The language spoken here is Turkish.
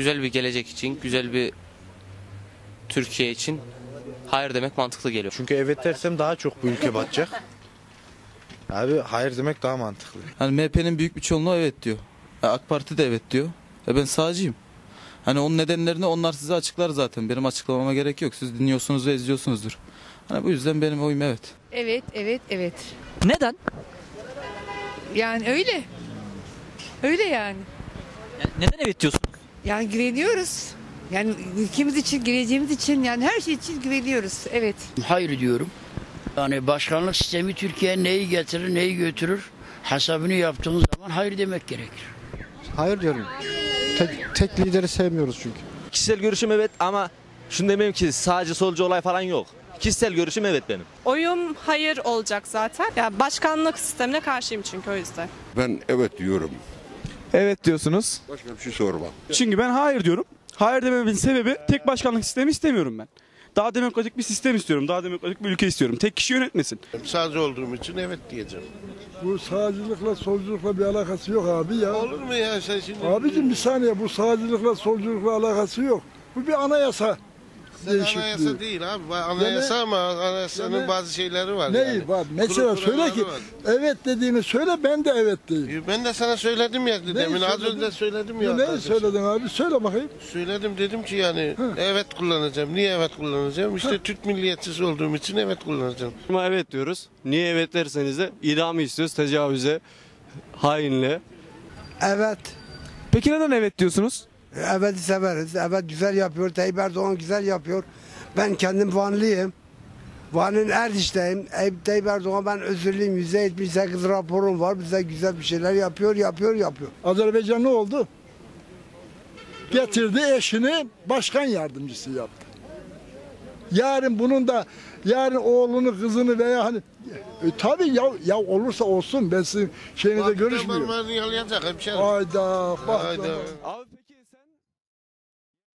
güzel bir gelecek için, güzel bir Türkiye için hayır demek mantıklı geliyor. Çünkü evet dersem daha çok bu ülke batacak. Abi hayır demek daha mantıklı. Hani MHP'nin büyük bir çoğunluğu evet diyor. E, AK Parti de evet diyor. E ben sağcıyım. Hani onun nedenlerini onlar size açıklar zaten. Benim açıklamama gerek yok. Siz dinliyorsunuz ve izliyorsunuzdur. Hani bu yüzden benim oyum evet. Evet, evet, evet. Neden? Yani öyle. Öyle yani. Yani neden evet diyorsunuz? Yani güveniyoruz. Yani ülkemiz için, geleceğimiz için yani her şey için güveniyoruz. Evet. Hayır diyorum. Yani başkanlık sistemi Türkiye neyi getirir neyi götürür hesabını yaptığın zaman hayır demek gerekir. Hayır diyorum. Tek, tek lideri sevmiyoruz çünkü. Kişisel görüşüm evet ama şunu demeyeyim ki sağcı solcu olay falan yok. Kişisel görüşüm evet benim. Oyum hayır olacak zaten. Ya başkanlık sistemine karşıyım çünkü o yüzden. Ben evet diyorum. Evet diyorsunuz. Başka bir şey sorma. Çünkü ben hayır diyorum. Hayır dememin sebebi tek başkanlık sistemi istemiyorum ben. Daha demokratik bir sistem istiyorum. Daha demokratik bir ülke istiyorum. Tek kişi yönetmesin. Sağcı olduğum için evet diyeceğim. Bu sağcılıkla solculukla bir alakası yok abi ya. Olur mu ya sen şimdi? Abicim bir saniye bu sağcılıkla solculukla alakası yok. Bu bir anayasa değişikliği. anayasa değil abi. Anayasa ama anayasanın yani- bazı şeyleri var Neyi yani. var? Mesela Kuru söyle ki var. evet dediğini söyle ben de evet diyeyim. Ben de sana söyledim ya demin az söyledin? önce söyledim ya. Ne kardeşim. söyledin abi? Söyle bakayım. Söyledim dedim ki yani evet kullanacağım. Niye evet kullanacağım? İşte Türk milliyetçisi olduğum için evet kullanacağım. Ama evet diyoruz. Niye evet derseniz de idamı istiyoruz. Tecavüze, hainle. Evet. Peki neden evet diyorsunuz? Evet severiz. Evet güzel yapıyor. Tayyip Erdoğan güzel yapıyor. Ben kendim Vanlıyım. Van'ın Erdiş'teyim. Eyüp Tayyip Erdoğan ben özürlüyüm. %78 raporum var. Bize güzel bir şeyler yapıyor, yapıyor, yapıyor. Azerbaycan ne oldu? Getirdi eşini başkan yardımcısı yaptı. Yarın bunun da yarın oğlunu, kızını veya hani e, tabii ya, ya olursa olsun ben sizin şeyinize görüşmüyorum. Hayda bak. Hayda. Abi peki